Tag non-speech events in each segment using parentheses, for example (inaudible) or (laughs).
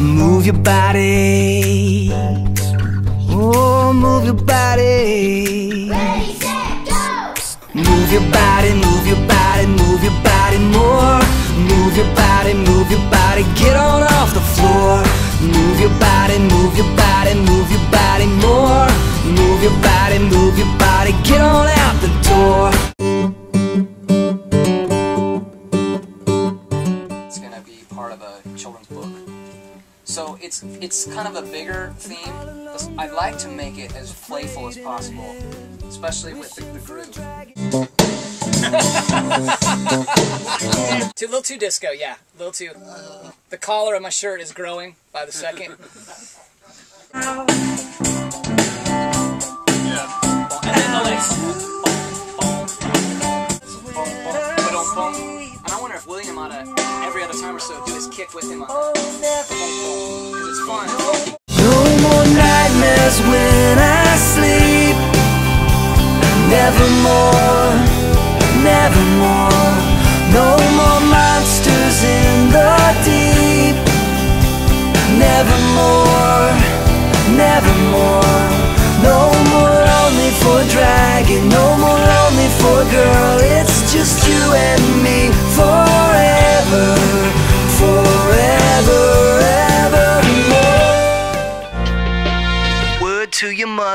Move your body. Oh, move your body. Children's book. So it's it's kind of a bigger theme. I'd like to make it as playful as possible, especially with the, the groove. too little too disco, yeah, a little too. The collar of my shirt is growing by the second. (laughs) wonder if William ought to, every other time or so, do his kick with him on oh, that. Because it's fun. No more nightmares when I sleep. Nevermore, nevermore. No more monsters in the deep. Nevermore, nevermore. No more lonely for dragon. No more lonely for girl.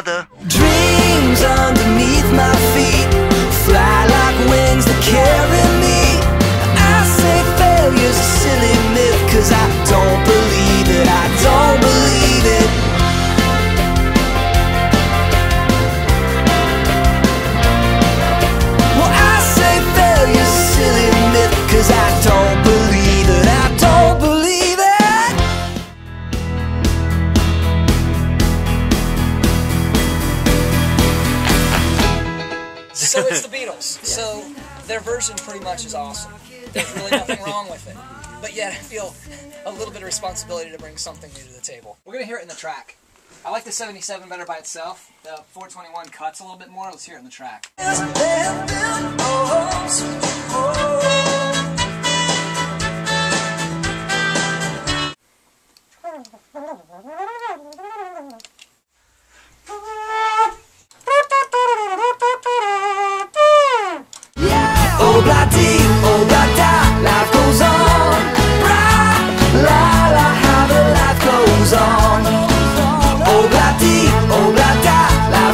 To So it's the (laughs) Beatles. So their version pretty much is awesome. There's really nothing wrong with it. But yet I feel a little bit of responsibility to bring something new to the table. We're gonna hear it in the track. I like the 77 better by itself. The 421 cuts a little bit more. Let's hear it in the track. Blah, deep, oh blah tie, la